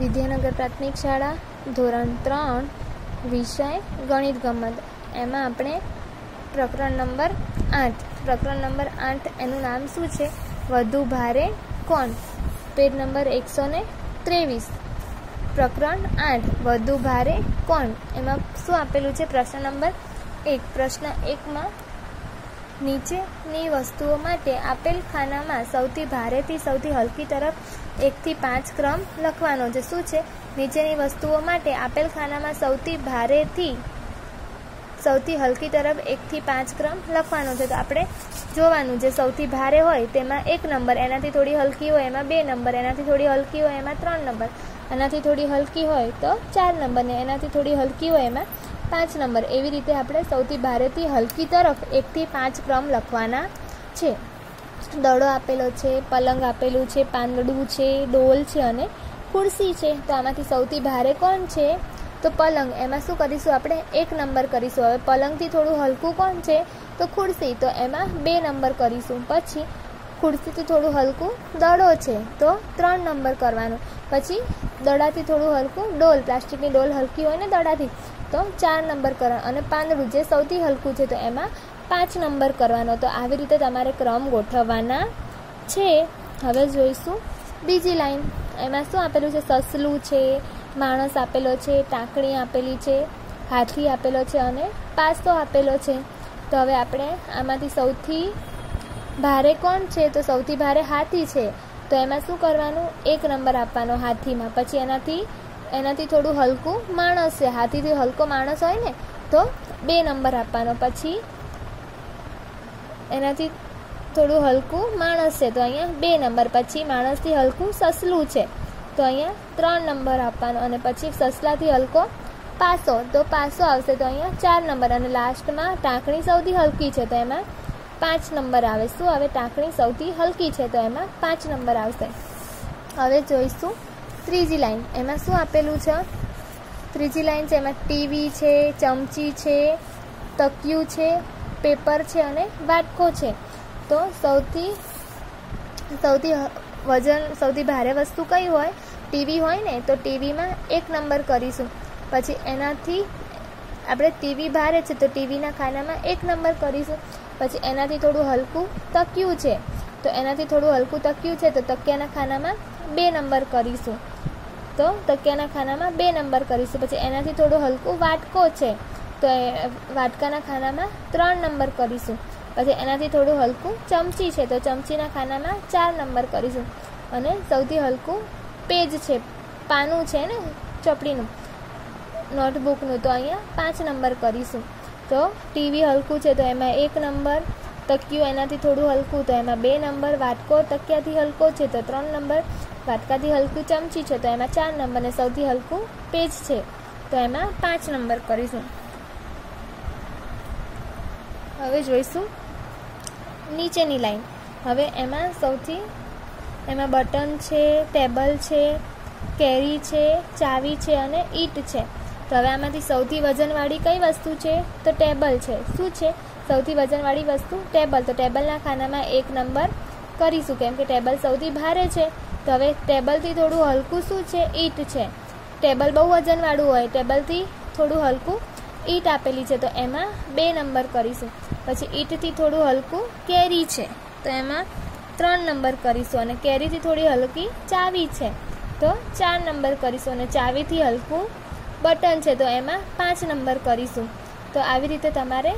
વિદ્યાનગર પ્રાથમિક શાળા, ધોરણ ત્રણ, વિષય, ગણિત ગમત. એમાં આપણે પ્રકરણ નંબર આઠ. પ્રકરણ નંબર આઠ એનું નામ શું છે? વધુ ભારે કોણ? પેજ નંબર એકસો ને ત્રેવીસ. પ્રકરણ આઠ. વધુ ભારે કોણ? એમાં શું આપેલું છે? પ્રશ્ન નંબર એક. પ્રશ્ન એકમાં નીચેની વસ્તુઓ માટે આપેલ ખાનામાં સૌથી ભારેથી સૌથી હલકી તરફ એકથી પાંચ ક્રમ લખવાનો છે. શું છે? નીચેની વસ્તુઓ માટે આપેલ ખાનામાં સૌથી ભારેથી સૌથી હલકી તરફ એકથી પાંચ ક્રમ લખવાનો છે. તો આપણે જોવાનું જે સૌથી ભારે હોય તેમાં એક નંબર, એનાથી થોડી હલકી હોય એમાં બે નંબર, એનાથી થોડી હલકી હોય એમાં ત્રણ નંબર, એનાથી થોડી હલકી હોય તો ચાર નંબર ને એનાથી થોડી હલકી હોય એમાં પાંચ નંબર. એવી રીતે આપણે સૌથી ભારેથી હલકી તરફ એકથી પાંચ ક્રમ લખવાના છે. દડો આપેલો છે, પલંગ આપેલું છે, પાંદડું છે, ડોલ છે અને ખુરશી છે. તો આમાંથી સૌથી ભારે કોણ છે? તો પલંગ. એમાં શું કરીશું આપણે? એક નંબર કરીશું. હવે પલંગથી થોડું હલકું કોણ છે? તો ખુરશી. તો એમાં બે નંબર કરીશું. પછી ખુરશીથી થોડું હલકું દડો છે. તો ત્રણ નંબર કરવાનો. પછી દડાથી થોડું હલકું ડોલ. પ્લાસ્ટિકની ડોલ હલકી હોય ને દડાથી. તો ચાર નંબર કરવાનો અને પાંદડું જે સૌથી હલકું છે, તો એમાં પાંચ નંબર કરવાનો. તો આવી રીતે તમારે ક્રમ ગોઠવવાના છે. હવે જોઈશું બીજી લાઈન. એમાં શું આપેલું છે? સસલું છે, માણસ આપેલો છે, ટાંકણી આપેલી છે, હાથી આપેલો છે અને પાસો આપેલો છે. તો હવે આપણે આમાંથી સૌથી ભારે કોણ છે? તો સૌથી ભારે હાથી છે. તો એમાં શું કરવાનું? એક નંબર આપવાનો હાથીમાં. પછી એનાથી એનાથી થોડું હલકું માણસ છે. હાથીથી હલકો માણસ હોય ને, તો બે નંબર આપવાનો. પછી એનાથી થોડું હલકું માણસ છે. તો અહીંયા બે નંબર. પછી માણસથી હલકું સસલું છે. તો અહીંયા ત્રણ નંબર આપવાનો. અને પછી સસલાથી હલકો પાસો. તો પાસો આવશે. તો અહીંયા ચાર નંબર. અને લાસ્ટમાં ટાંકણી સૌથી હલકી છે. તો એમાં પાંચ નંબર આવે. શું? હવે ટાંકણી સૌથી હલકી છે. તો એમાં પાંચ નંબર આવશે. હવે જોઈશું. ત્રીજી લાઈન. એમાં શું આપેલું છે? ત્રીજી લાઈન છે, એમાં ટીવી છે, ચમચી છે, તકિયું છે, પેપર છે અને વાટકો છે. તો સૌથી સૌથી વજન, સૌથી ભારે વસ્તુ કઈ હોય? ટીવી હોય ને, તો ટીવીમાં એક નંબર કરીશું. પછી એનાથી, આપણે ટીવી ભારે છે, તો ટીવીના ખાનામાં એક નંબર કરીશું. પછી એનાથી થોડું હલકું તક્યું છે. તો એનાથી થોડું હલકું તક્યું છે, તો તકિયાના ખાનામાં બે નંબર કરીશું. તો તકિયાના ખાનામાં બે નંબર કરીશું. પછી એનાથી થોડું હલકું વાટકો છે, તો એ વાટકાના ખાનામાં ત્રણ નંબર કરીશું. પછી એનાથી થોડું હલકું ચમચી છે, તો ચમચીના ખાનામાં ચાર નંબર કરીશું. અને સૌથી હલકું પેજ છે, પાનું છે ને, ચોપડીનું, નોટબુકનું, તો અહીંયા પાંચ નંબર કરીશું. તો ટીવી હલકું છે, તો એમાં એક નંબર તકિયું એનાથી થોડું હલકું. તો એમાં બે નંબર વાટકો, તકિયાથી હલકો છે તો ત્રણ નંબર વાટકાથી હલકું ચમચી છે તો એમાં ચાર નંબર ને સૌથી હલકું પેજ છે તો એમાં પાંચ નંબર કરીશું. હવે જોઈશું નીચેની લાઈન. હવે એમાં સૌથી, એમાં બટન છે, ટેબલ છે, કેરી છે, ચાવી છે અને ઈટ છે. તો હવે આમાંથી સૌથી વજનવાળી કઈ વસ્તુ છે? તો ટેબલ છે. શું છે? સૌથી વજનવાળી વસ્તુ, ટેબલ. તો ટેબલના ખાનામાં એક નંબર કરીશું, કેમ કે ટેબલ સૌથી ભારે છે. તો હવે ટેબલથી થોડું હલકું શું છે? ઈટ છે. ટેબલ બહુ વજનવાળું હોય, ટેબલથી થોડું હલકું ઈટ આપેલી છે. તો એમાં બે નંબર કરીશું. પછી ઈટથી થોડું હલકું કેરી છે. તો એમાં ત્રણ નંબર કરીશું અને કેરીથી થોડી હલકી ચાવી છે. તો ચાર નંબર કરીશું અને ચાવીથી હલકું બટન છે. તો એમાં પાંચ નંબર કરીશું. તો આવી રીતે તમારે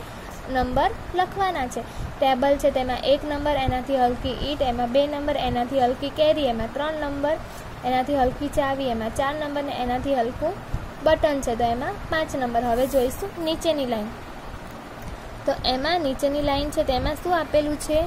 નંબર લખવાના છે. ટેબલ છે તેમાં એક નંબર, એનાથી હલકી ઈટ, એમાં બે નંબર, એનાથી હલકી કેરી, એમાં ત્રણ નંબર, એનાથી હલકી ચાવી, એમાં ચાર નંબર ને એનાથી હલકું બટન છે. તો એમાં પાંચ નંબર. હવે જોઈશું નીચેની લાઈન. તો એમાં નીચેની લાઈન છે તેમાં શું આપેલું છે?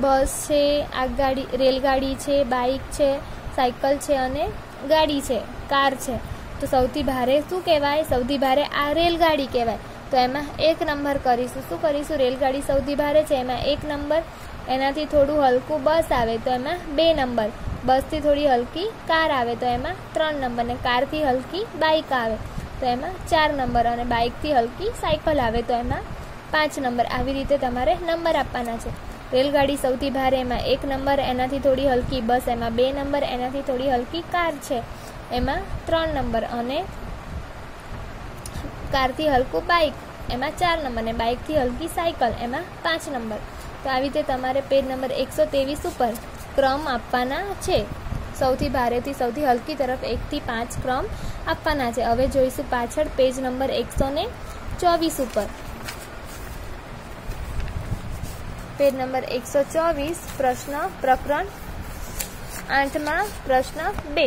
બસ છે, આગગાડી, રેલગાડી છે બાઇક છે, સાયકલ છે અને ગાડી છે, કાર છે. તો સૌથી ભારે શું કહેવાય? સૌથી ભારે આ રેલગાડી કહેવાય. તો એમાં એક નંબર કરીશું. શું કરીશું? રેલગાડી સૌથી ભારે છે, એમાં એક નંબર. એનાથી થોડું હલકું બસ આવે, તો એમાં બે નંબર. બસથી થોડી હલકી કાર આવે, તો એમાં ત્રણ નંબર. ને કારથી હલકી બાઇક આવે, તો એમાં ચાર નંબર. અને બાઇકથી હલકી સાયકલ આવે, તો એમાં પાંચ નંબર. આવી રીતે તમારે નંબર આપવાના છે. રેલગાડી સૌથી ભારે, એમાં એક નંબર. એનાથી થોડી હલકી બસ, એમાં બે નંબર. એનાથી થોડી હલકી કાર છે, એમાં ત્રણ નંબર. અને કારથી હલકું બાઇક, એમાં ચાર નંબર, ને બાઇકથી હલકી સાયકલ, એમાં પાંચ નંબર. તો આવી રીતે તમારે પેજ નંબર એકસો ત્રેવીસ ઉપર ક્રમ આપવાના છે. સૌથી ભારેથી સૌથી હલકી તરફ એકથી પાંચ ક્રમ આપવાના છે. હવે જોઈશું પાછળ પેજ નંબર એકસો ને ચોવીસ ઉપર. પેજ નંબર એકસો ચોવીસ, પ્રશ્ન, પ્રકરણ આઠમાં પ્રશ્ન બે.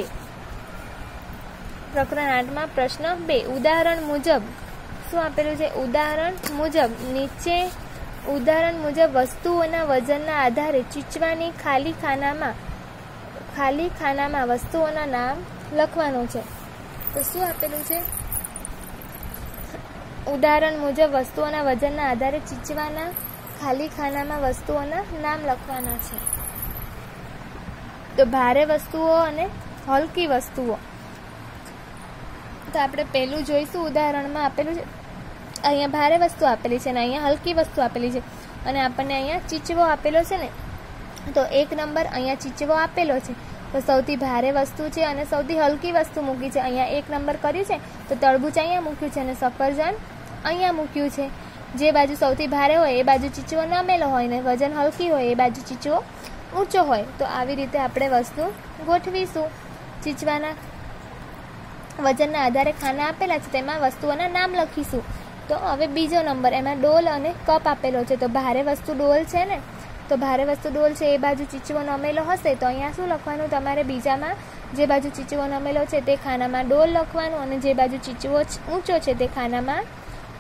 પ્રકરણ આઠમાં પ્રશ્ન બે. ઉદાહરણ મુજબ, શું આપેલું છે? ઉદાહરણ મુજબ, નીચે ઉદાહરણ મુજબ વસ્તુઓના વજનના આધારે ચીચવાની ખાલી ખાનામાં ખાલી ખાનામાં વસ્તુઓના નામ લખવાનું છે. તો શું આપેલું છે? ઉદાહરણ મુજબ વસ્તુઓના વજનના આધારે ચીચવાના ખાલી ખાનામાં વસ્તુઓના નામ લખવાના છે. તો ભારે વસ્તુઓ અને હલકી વસ્તુઓ. તો આપણે પહેલું જોઈશું, ઉદાહરણમાં આપેલું છે. અહીંયા ભારે વસ્તુ આપેલી છે અને અહીંયા હલકી વસ્તુ આપેલી છે. અને આપણને અહીંયા ચીચવો આપેલો છે ને, તો એક નંબર અહીંયા ચીચવો આપેલો છે. તો સૌથી ભારે વસ્તુ છે અને સૌથી હલકી વસ્તુ મૂકી છે. અહીંયા એક નંબર કર્યું છે, તો તરબૂચ અહીંયા મૂક્યું છે અને સફરજન અહીંયા મૂક્યું છે. જે બાજુ સૌથી ભારે હોય એ બાજુ ચીચવો નમેલો હોય ને, વજન હલકી હોય એ બાજુ ચીચવો ઊંચો હોય. તો આવી રીતે આપણે વસ્તુ ગોઠવીશું. ચીચવાના વજનના આધારે ખાના આપેલા છે, તેમાં વસ્તુઓના નામ લખીશું. તો હવે બીજો નંબર, એમાં ડોલ અને કપ આપેલો છે. તો ભારે વસ્તુ ડોલ છે ને? તો ભારે વસ્તુ ડોલ છે, એ બાજુ ચીચવો નમેલો હશે, તો અહીંયા શું લખવાનું? તમારે બીજામાં જે બાજુ ચીચવો નમેલો છે, તે ખાનામાં ડોલ લખવાનું અને જે બાજુ ચીચવો ઊંચો છે, તે ખાનામાં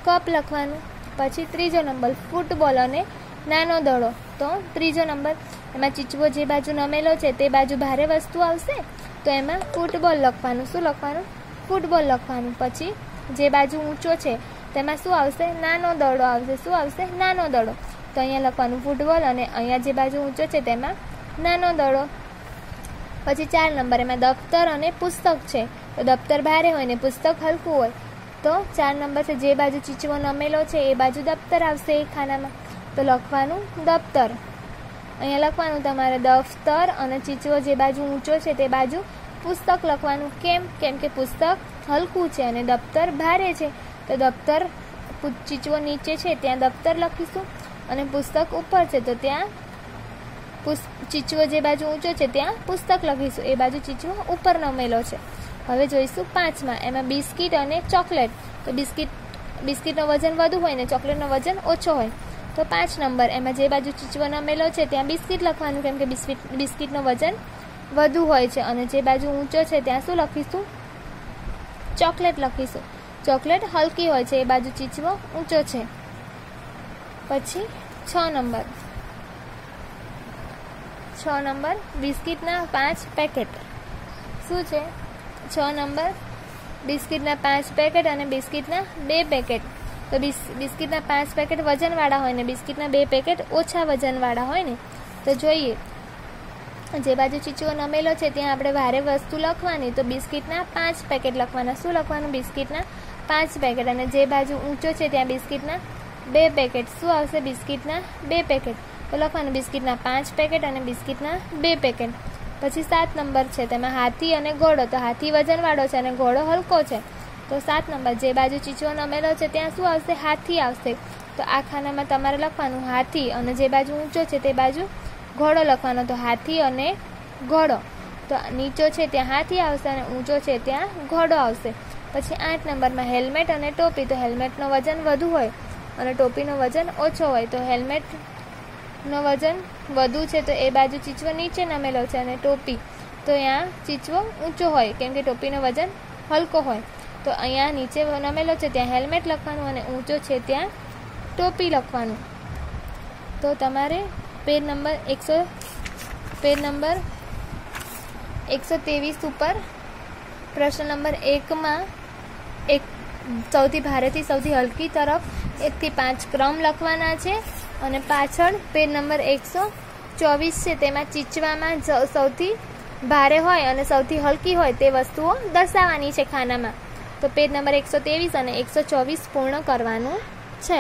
કપ લખવાનું. પછી ત્રીજો નંબર, ફૂટબોલ અને નાનો દડો. તો ત્રીજો નંબર, એમાં ચીચવો જે બાજુ નમેલો છે, તે બાજુ ભારે વસ્તુ આવશે, તો એમાં ફૂટબોલ લખવાનું. શું લખવાનું? ફૂટબોલ લખવાનું. પછી જે બાજુ ઊંચો છે, તેમાં શું આવશે? નાનો દડો આવશે. શું આવશે? નાનો દડો. તો અહીંયા લખવાનું ફૂટબોલ અને અહીંયા જે બાજુ ઊંચો છે, તેમાં નાનો દડો. પછી ચાર નંબર, એમાં દફતર અને પુસ્તક છે. તો દફતર ભારે હોય ને પુસ્તક હલકું હોય. તો ચાર નંબર છે, જે બાજુ ચીચવો નમેલો છે, એ બાજુ દફતર આવશે એ ખાનામાં. તો લખવાનું દફતર. અહીંયા લખવાનું તમારે દફતર અને ચીચવો જે બાજુ ઊંચો છે, તે બાજુ પુસ્તક લખવાનું કેમ? કેમ કે પુસ્તક હલકું છે અને દફતર ભારે છે. તો દફતર ચીચવો નીચે છે, ત્યાં દફતર લખીશું. અને પુસ્તક ઉપર છે, તો ત્યાં ચીચવો જે બાજુ ઊંચો છે, ત્યાં પુસ્તક લખીશું. એ બાજુ ચીચવો ઉપર નમેલો છે. હવે જોઈશું પાંચમાં. એમાં બિસ્કિટ અને ચોકલેટ. તો બિસ્કિટ બિસ્કિટનો વજન વધુ હોય ને ચોકલેટનો વજન ઓછો હોય. તો પાંચ નંબર. એમાં જે બાજુ ચીચવો નમેલો છે, ત્યાં બિસ્કિટ લખવાનું. કેમ કે બિસ્કિટ બિસ્કિટનો વજન વધુ હોય છે અને જે બાજુ ઊંચો છે ત્યાં શું લખીશું? ચોકલેટ લખીશું. ચોકલેટ હલકી હોય છે, એ બાજુ ચીચવો ઊંચો છે. પછી છ નંબર. છ નંબર, બિસ્કિટના પાંચ પેકેટ. શું છે? છ નંબર, બિસ્કિટના પાંચ પેકેટ અને બિસ્કિટના બે પેકેટ. તો બિસ્કિટના પાંચ પેકેટ વજનવાળા હોય ને, બિસ્કિટના બે પેકેટ ઓછા વજનવાળા હોય ને, તો જોઈએ. જે બાજુ ચીચુઓ નમેલો છે, ત્યાં આપણે ભારે વસ્તુ લખવાની. તો બિસ્કિટના પાંચ પેકેટ લખવાના. શું લખવાનું? બિસ્કિટના પાંચ પેકેટ. અને જે બાજુ ઊંચો છે, ત્યાં બિસ્કિટના બે પેકેટ. શું આવશે? બિસ્કિટના બે પેકેટ. તો લખવાનું બિસ્કિટના પાંચ પેકેટ અને બિસ્કિટના બે પેકેટ. પછી સાત નંબર છે, તેમાં હાથી અને ઘોડો. તો હાથી વજનવાળો છે અને ઘોડો હલકો છે. તો સાત નંબર, જે બાજુ ચીચુઓ નમેલો છે, ત્યાં શું આવશે? હાથી આવશે. તો આ ખાનામાં તમારે લખવાનું હાથી. અને જે બાજુ ઊંચો છે, તે બાજુ ઘોડો લખવાનો તો હાથી અને ઘોડો. તો નીચો છે ત્યાં હાથી આવશે અને ઊંચો છે ત્યાં ઘોડો આવશે. પછી આઠ નંબરમાં હેલ્મેટ અને ટોપી. તો હેલ્મેટનો વજન વધુ હોય અને ટોપીનો વજન ઓછો હોય, તો હેલ્મેટનો વજન વધુ છે, તો એ બાજુ ચીચવો નીચે નમેલો છે અને ટોપી. તો અહીંયા ચીચવો ઊંચો હોય, કેમ કે ટોપીનો વજન હલકો હોય. તો અહીંયા નીચે નમેલો છે, ત્યાં હેલ્મેટ લખવાનું અને ઊંચો છે, ત્યાં ટોપી લખવાનું. તો તમારે પેજ નંબર એકસો પેજ નંબર એકસો ત્રેવીસ ઉપર પ્રશ્ન નંબર એકમાં એક સૌથી ભારેથી સૌથી હલકી તરફ એકથી પાંચ ક્રમ લખવાના છે અને પાછળ પેજ નંબર એકસો ચોવીસ છે, તેમાં ચીચવામાં સૌથી ભારે હોય અને સૌથી હલકી હોય તે વસ્તુઓ દર્શાવવાની છે ખાનામાં. તો પેજ નંબર એકસો ત્રેવીસ અને એકસો ચોવીસ પૂર્ણ કરવાનું છે.